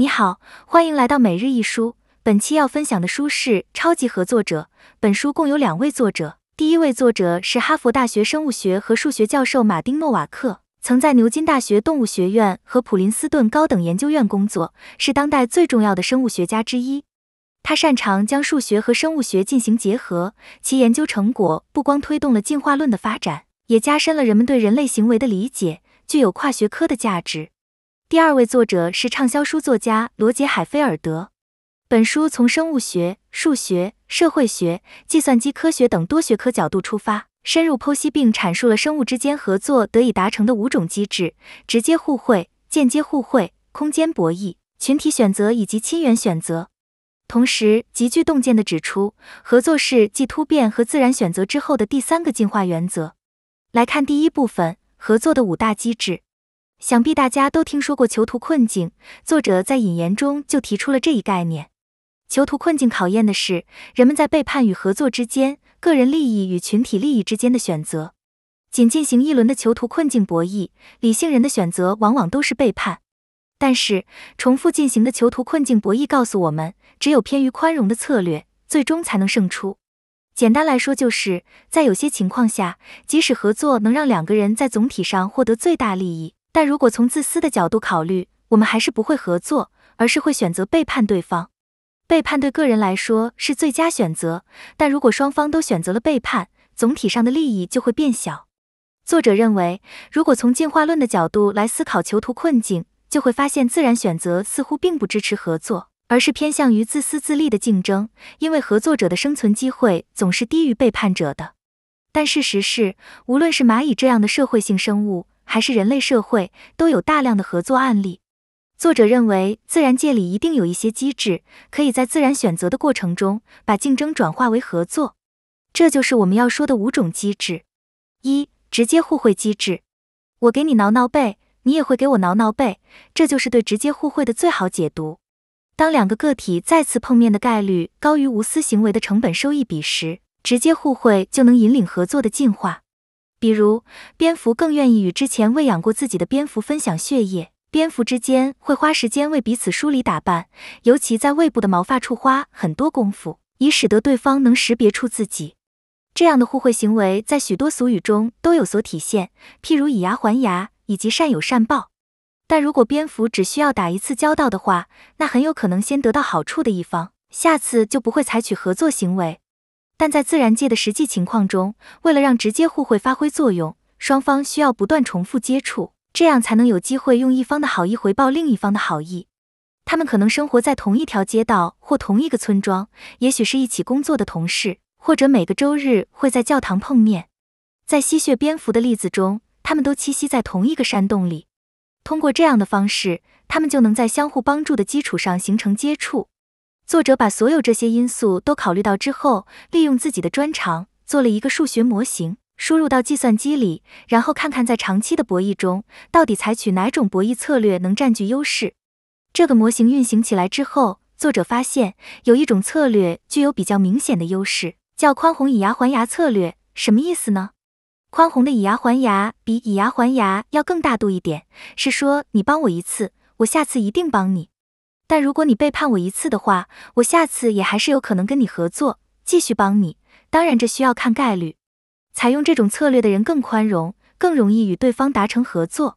你好，欢迎来到每日一书。本期要分享的书是《超级合作者》。本书共有两位作者，第一位作者是哈佛大学生物学和数学教授马丁·诺瓦克，曾在牛津大学动物学院和普林斯顿高等研究院工作，是当代最重要的生物学家之一。他擅长将数学和生物学进行结合，其研究成果不光推动了进化论的发展，也加深了人们对人类行为的理解，具有跨学科的价值。第二位作者是畅销书作家罗杰·海菲尔德。本书从生物学、数学、社会学、计算机科学等多学科角度出发，深入剖析并阐述了生物之间合作得以达成的五种机制：直接互惠、间接互惠、空间博弈、群体选择以及亲缘选择。同时，极具洞见地指出，合作是继突变和自然选择之后的第三个进化原则。来看第一部分：合作的五大机制。想必大家都听说过囚徒困境，作者在引言中就提出了这一概念。囚徒困境考验的是人们在背叛与合作之间、个人利益与群体利益之间的选择。仅进行一轮的囚徒困境博弈，理性人的选择往往都是背叛。但是重复进行的囚徒困境博弈告诉我们，只有偏于宽容的策略，最终才能胜出。简单来说，就是在有些情况下，即使合作能让两个人在总体上获得最大利益。但如果从自私的角度考虑，我们还是不会合作，而是会选择背叛对方。背叛对个人来说是最佳选择，但如果双方都选择了背叛，总体上的利益就会变小。作者认为，如果从进化论的角度来思考囚徒困境，就会发现自然选择似乎并不支持合作，而是偏向于自私自利的竞争，因为合作者的生存机会总是低于背叛者的。但事实是，无论是蚂蚁这样的社会性生物，还是人类社会都有大量的合作案例。作者认为，自然界里一定有一些机制，可以在自然选择的过程中把竞争转化为合作。这就是我们要说的五种机制：一、直接互惠机制。我给你挠挠背，你也会给我挠挠背，这就是对直接互惠的最好解读。当两个个体再次碰面的概率高于无私行为的成本收益比时，直接互惠就能引领合作的进化。比如，蝙蝠更愿意与之前喂养过自己的蝙蝠分享血液，蝙蝠之间会花时间为彼此梳理打扮，尤其在胃部的毛发处花很多功夫，以使得对方能识别出自己。这样的互惠行为在许多俗语中都有所体现，譬如以牙还牙以及善有善报。但如果蝙蝠只需要打一次交道的话，那很有可能先得到好处的一方，下次就不会采取合作行为。但在自然界的实际情况中，为了让直接互惠发挥作用，双方需要不断重复接触，这样才能有机会用一方的好意回报另一方的好意。他们可能生活在同一条街道或同一个村庄，也许是一起工作的同事，或者每个周日会在教堂碰面。在吸血蝙蝠的例子中，他们都栖息在同一个山洞里。通过这样的方式，他们就能在相互帮助的基础上形成接触。作者把所有这些因素都考虑到之后，利用自己的专长做了一个数学模型，输入到计算机里，然后看看在长期的博弈中，到底采取哪种博弈策略能占据优势。这个模型运行起来之后，作者发现有一种策略具有比较明显的优势，叫宽宏以牙还牙策略。什么意思呢？宽宏的以牙还牙比以牙还牙要更大度一点，是说你帮我一次，我下次一定帮你。但如果你背叛我一次的话，我下次也还是有可能跟你合作，继续帮你。当然，这需要看概率。采用这种策略的人更宽容，更容易与对方达成合作，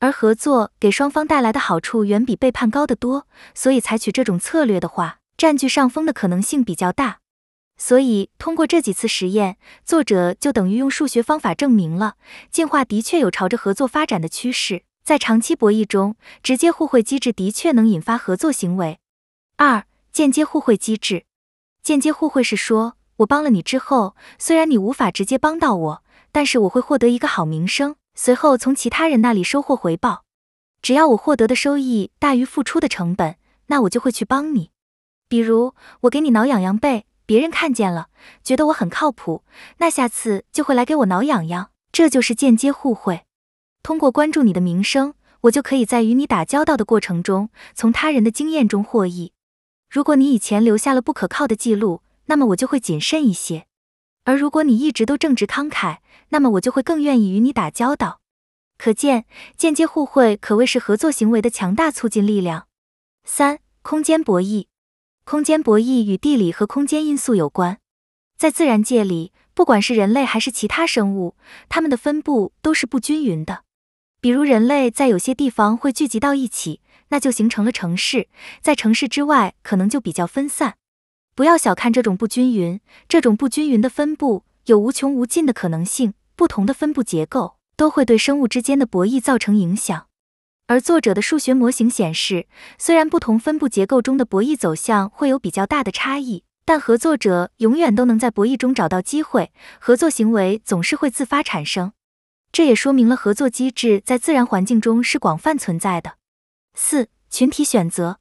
而合作给双方带来的好处远比背叛高得多。所以，采取这种策略的话，占据上风的可能性比较大。所以，通过这几次实验，作者就等于用数学方法证明了进化的确有朝着合作发展的趋势。在长期博弈中，直接互惠机制的确能引发合作行为。二、间接互惠机制。间接互惠是说，我帮了你之后，虽然你无法直接帮到我，但是我会获得一个好名声，随后从其他人那里收获回报。只要我获得的收益大于付出的成本，那我就会去帮你。比如，我给你挠痒痒背，别人看见了，觉得我很靠谱，那下次就会来给我挠痒痒，这就是间接互惠。通过关注你的名声，我就可以在与你打交道的过程中，从他人的经验中获益。如果你以前留下了不可靠的记录，那么我就会谨慎一些；而如果你一直都正直慷慨，那么我就会更愿意与你打交道。可见，间接互惠可谓是合作行为的强大促进力量。三、空间博弈。空间博弈与地理和空间因素有关。在自然界里，不管是人类还是其他生物，它们的分布都是不均匀的。比如人类在有些地方会聚集到一起，那就形成了城市；在城市之外，可能就比较分散。不要小看这种不均匀，这种不均匀的分布有无穷无尽的可能性。不同的分布结构都会对生物之间的博弈造成影响。而作者的数学模型显示，虽然不同分布结构中的博弈走向会有比较大的差异，但合作者永远都能在博弈中找到机会，合作行为总是会自发产生。这也说明了合作机制在自然环境中是广泛存在的。四、群体选择。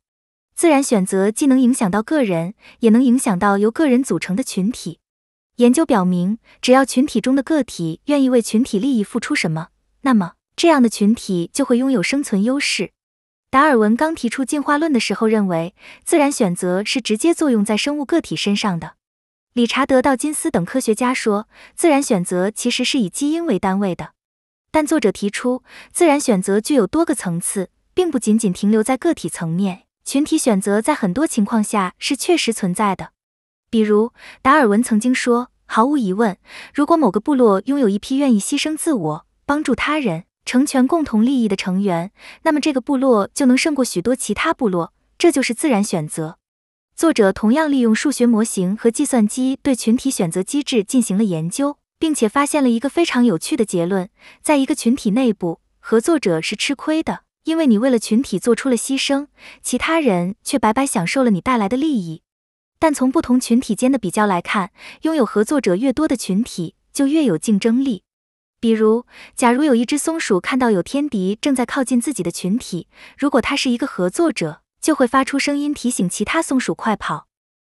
自然选择既能影响到个人，也能影响到由个人组成的群体。研究表明，只要群体中的个体愿意为群体利益付出什么，那么。这样的群体就会拥有生存优势。达尔文刚提出进化论的时候，认为自然选择是直接作用在生物个体身上的。理查德·道金斯等科学家说，自然选择其实是以基因为单位的。但作者提出，自然选择具有多个层次，并不仅仅停留在个体层面。群体选择在很多情况下是确实存在的。比如，达尔文曾经说，毫无疑问，如果某个部落拥有一批愿意牺牲自我、帮助他人。成全共同利益的成员，那么这个部落就能胜过许多其他部落。这就是自然选择。作者同样利用数学模型和计算机对群体选择机制进行了研究，并且发现了一个非常有趣的结论：在一个群体内部，合作者是吃亏的，因为你为了群体做出了牺牲，其他人却白白享受了你带来的利益。但从不同群体间的比较来看，拥有合作者越多的群体就越有竞争力。比如，假如有一只松鼠看到有天敌正在靠近自己的群体，如果它是一个合作者，就会发出声音提醒其他松鼠快跑。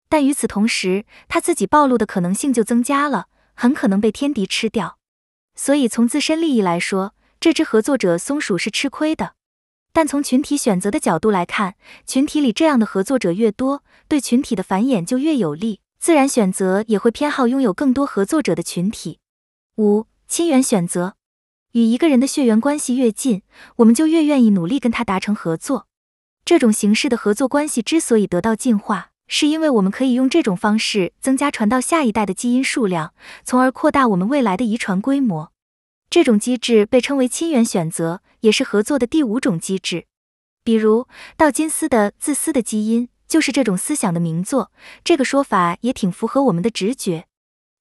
但与此同时，它自己暴露的可能性就增加了，很可能被天敌吃掉。所以，从自身利益来说，这只合作者松鼠是吃亏的。但从群体选择的角度来看，群体里这样的合作者越多，对群体的繁衍就越有利，自然选择也会偏好拥有更多合作者的群体。五。亲缘选择，与一个人的血缘关系越近，我们就越愿意努力跟他达成合作。这种形式的合作关系之所以得到进化，是因为我们可以用这种方式增加传到下一代的基因数量，从而扩大我们未来的遗传规模。这种机制被称为亲缘选择，也是合作的第五种机制。比如道金斯的《自私的基因》就是这种思想的名作。这个说法也挺符合我们的直觉。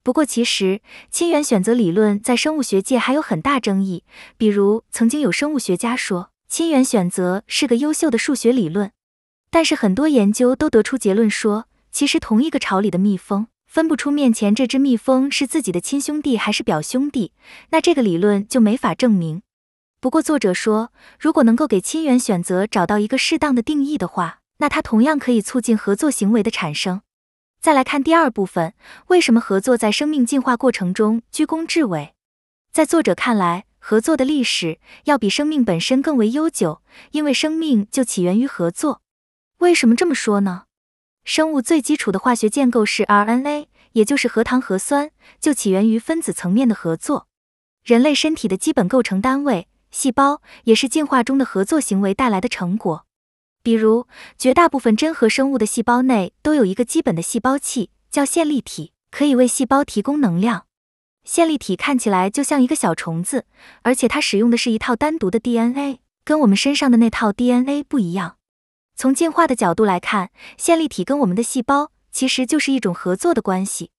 不过，其实亲缘选择理论在生物学界还有很大争议。比如，曾经有生物学家说亲缘选择是个优秀的数学理论，但是很多研究都得出结论说，其实同一个巢里的蜜蜂分不出面前这只蜜蜂是自己的亲兄弟还是表兄弟，那这个理论就没法证明。不过，作者说，如果能够给亲缘选择找到一个适当的定义的话，那它同样可以促进合作行为的产生。再来看第二部分，为什么合作在生命进化过程中居功至伟？在作者看来，合作的历史要比生命本身更为悠久，因为生命就起源于合作。为什么这么说呢？生物最基础的化学建构是 RNA，也就是核糖核酸，就起源于分子层面的合作。人类身体的基本构成单位细胞，也是进化中的合作行为带来的成果。比如，绝大部分真核生物的细胞内都有一个基本的细胞器，叫线粒体，可以为细胞提供能量。线粒体看起来就像一个小虫子，而且它使用的是一套单独的 DNA，跟我们身上的那套 DNA 不一样。从进化的角度来看，线粒体跟我们的细胞其实就是一种合作的关系。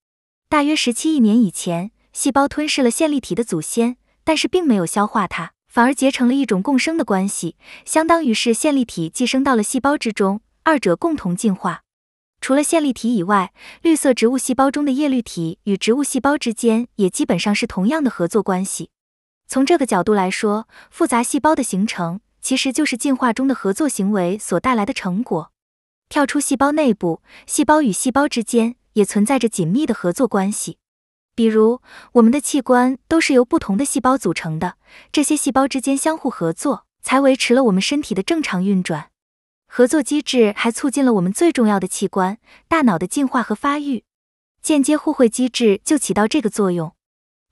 大约十七亿年以前，细胞吞噬了线粒体的祖先，但是并没有消化它。反而结成了一种共生的关系，相当于是线粒体寄生到了细胞之中，二者共同进化。除了线粒体以外，绿色植物细胞中的叶绿体与植物细胞之间也基本上是同样的合作关系。从这个角度来说，复杂细胞的形成其实就是进化中的合作行为所带来的成果。跳出细胞内部，细胞与细胞之间也存在着紧密的合作关系。比如，我们的器官都是由不同的细胞组成的，这些细胞之间相互合作，才维持了我们身体的正常运转。合作机制还促进了我们最重要的器官——大脑的进化和发育。间接互惠机制就起到这个作用，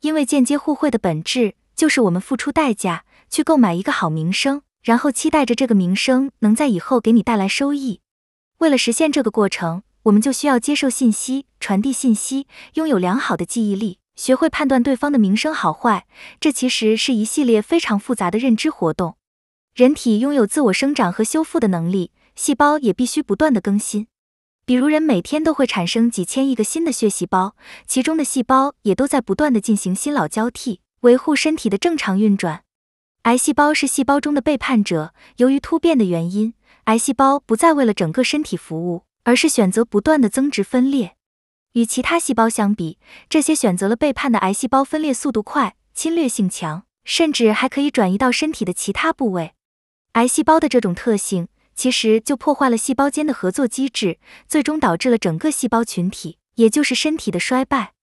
因为间接互惠的本质就是我们付出代价去购买一个好名声，然后期待着这个名声能在以后给你带来收益。为了实现这个过程，我们就需要接受信息、传递信息，拥有良好的记忆力，学会判断对方的名声好坏。这其实是一系列非常复杂的认知活动。人体拥有自我生长和修复的能力，细胞也必须不断的更新。比如，人每天都会产生几千亿个新的血细胞，其中的细胞也都在不断的进行新老交替，维护身体的正常运转。癌细胞是细胞中的背叛者，由于突变的原因，癌细胞不再为了整个身体服务，而是选择不断的增殖分裂。与其他细胞相比，这些选择了背叛的癌细胞分裂速度快，侵略性强，甚至还可以转移到身体的其他部位。癌细胞的这种特性，其实就破坏了细胞间的合作机制，最终导致了整个细胞群体，也就是身体的衰败。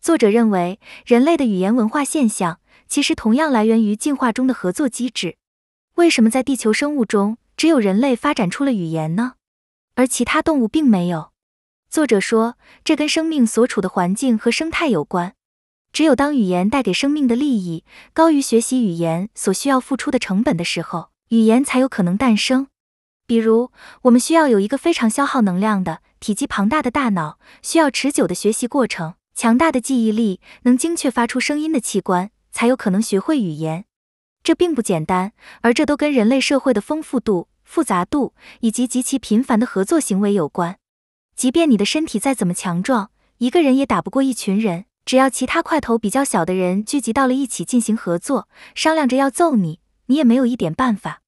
作者认为，人类的语言文化现象，其实同样来源于进化中的合作机制。为什么在地球生物中，只有人类发展出了语言呢？而其他动物并没有？作者说，这跟生命所处的环境和生态有关。只有当语言带给生命的利益高于学习语言所需要付出的成本的时候，语言才有可能诞生。比如，我们需要有一个非常消耗能量的、体积庞大的大脑，需要持久的学习过程、强大的记忆力，能精确发出声音的器官，才有可能学会语言。这并不简单，而这都跟人类社会的丰富度、复杂度以及极其频繁的合作行为有关。即便你的身体再怎么强壮，一个人也打不过一群人。只要其他块头比较小的人聚集到了一起进行合作，商量着要揍你。你也没有一点办法，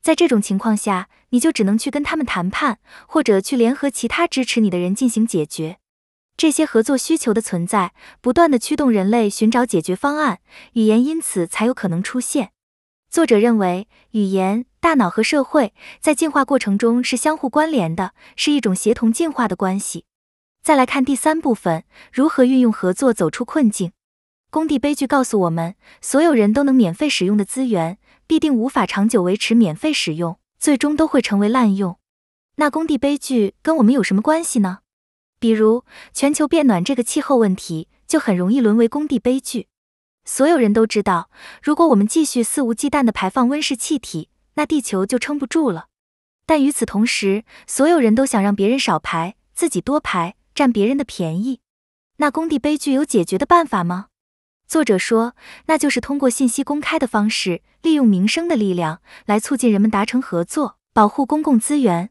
在这种情况下，你就只能去跟他们谈判，或者去联合其他支持你的人进行解决。这些合作需求的存在，不断的驱动人类寻找解决方案，语言因此才有可能出现。作者认为，语言、大脑和社会在进化过程中是相互关联的，是一种协同进化的关系。再来看第三部分，如何运用合作走出困境。工地悲剧告诉我们，所有人都能免费使用的资源。必定无法长久维持免费使用，最终都会成为滥用。那工地悲剧跟我们有什么关系呢？比如全球变暖这个气候问题，就很容易沦为工地悲剧。所有人都知道，如果我们继续肆无忌惮地排放温室气体，那地球就撑不住了。但与此同时，所有人都想让别人少排，自己多排，占别人的便宜。那工地悲剧有解决的办法吗？作者说，那就是通过信息公开的方式，利用名声的力量来促进人们达成合作，保护公共资源。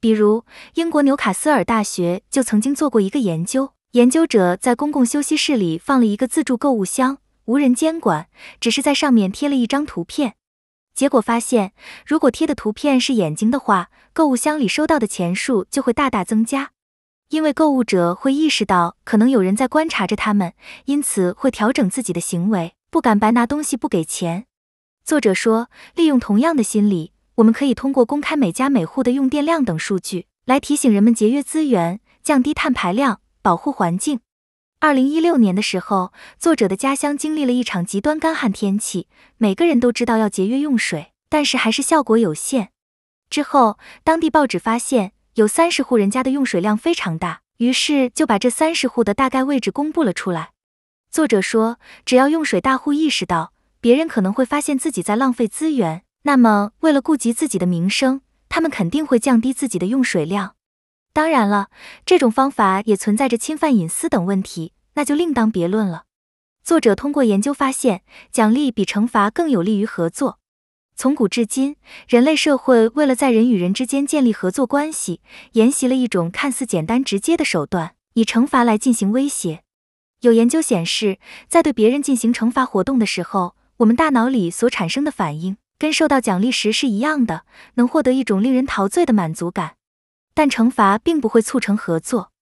比如，英国纽卡斯尔大学就曾经做过一个研究，研究者在公共休息室里放了一个自助购物箱，无人监管，只是在上面贴了一张图片。结果发现，如果贴的图片是眼睛的话，购物箱里收到的钱数就会大大增加。因为购物者会意识到可能有人在观察着他们，因此会调整自己的行为，不敢白拿东西不给钱。作者说，利用同样的心理，我们可以通过公开每家每户的用电量等数据，来提醒人们节约资源、降低碳排量、保护环境。二零一六年的时候，作者的家乡经历了一场极端干旱天气，每个人都知道要节约用水，但是还是效果有限。之后，当地报纸发现。有三十户人家的用水量非常大，于是就把这三十户的大概位置公布了出来。作者说，只要用水大户意识到别人可能会发现自己在浪费资源，那么为了顾及自己的名声，他们肯定会降低自己的用水量。当然了，这种方法也存在着侵犯隐私等问题，那就另当别论了。作者通过研究发现，奖励比惩罚更有利于合作。从古至今，人类社会为了在人与人之间建立合作关系，沿袭了一种看似简单直接的手段，以惩罚来进行威胁。有研究显示，在对别人进行惩罚活动的时候，我们大脑里所产生的反应跟受到奖励时是一样的，能获得一种令人陶醉的满足感。但惩罚并不会促成合作。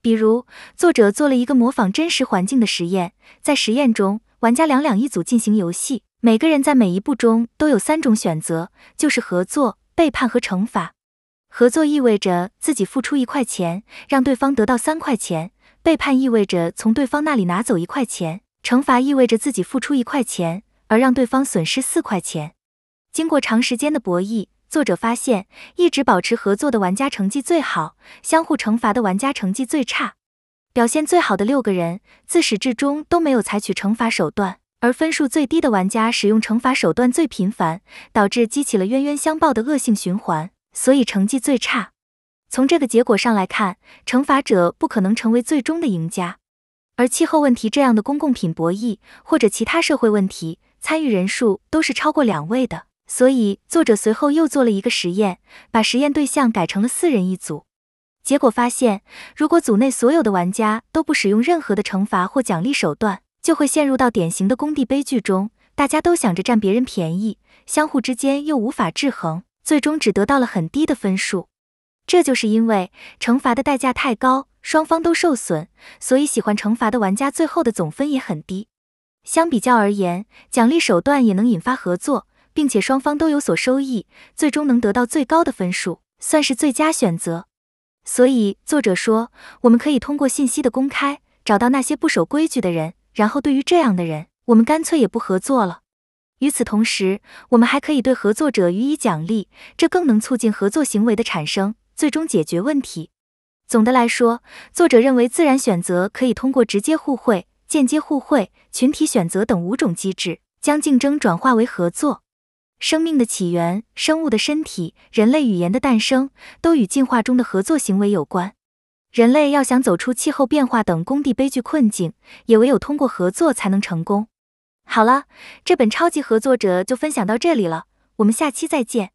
比如，作者做了一个模仿真实环境的实验，在实验中，玩家两两一组进行游戏。每个人在每一步中都有三种选择，就是合作、背叛和惩罚。合作意味着自己付出一块钱，让对方得到三块钱；背叛意味着从对方那里拿走一块钱；惩罚意味着自己付出一块钱，而让对方损失四块钱。经过长时间的博弈，作者发现，一直保持合作的玩家成绩最好，相互惩罚的玩家成绩最差。表现最好的六个人，自始至终都没有采取惩罚手段。而分数最低的玩家使用惩罚手段最频繁，导致激起了冤冤相报的恶性循环，所以成绩最差。从这个结果上来看，惩罚者不可能成为最终的赢家。而气候问题这样的公共品博弈或者其他社会问题，参与人数都是超过两位的。所以作者随后又做了一个实验，把实验对象改成了四人一组。结果发现，如果组内所有的玩家都不使用任何的惩罚或奖励手段，就会陷入到典型的工地悲剧中，大家都想着占别人便宜，相互之间又无法制衡，最终只得到了很低的分数。这就是因为惩罚的代价太高，双方都受损，所以喜欢惩罚的玩家最后的总分也很低。相比较而言，奖励手段也能引发合作，并且双方都有所收益，最终能得到最高的分数，算是最佳选择。所以作者说，我们可以通过信息的公开，找到那些不守规矩的人。然后，对于这样的人，我们干脆也不合作了。与此同时，我们还可以对合作者予以奖励，这更能促进合作行为的产生，最终解决问题。总的来说，作者认为自然选择可以通过直接互惠、间接互惠、群体选择等五种机制，将竞争转化为合作。生命的起源、生物的身体、人类语言的诞生，都与进化中的合作行为有关。人类要想走出气候变化等工地悲剧困境，也唯有通过合作才能成功。好了，这本超级合作者就分享到这里了，我们下期再见。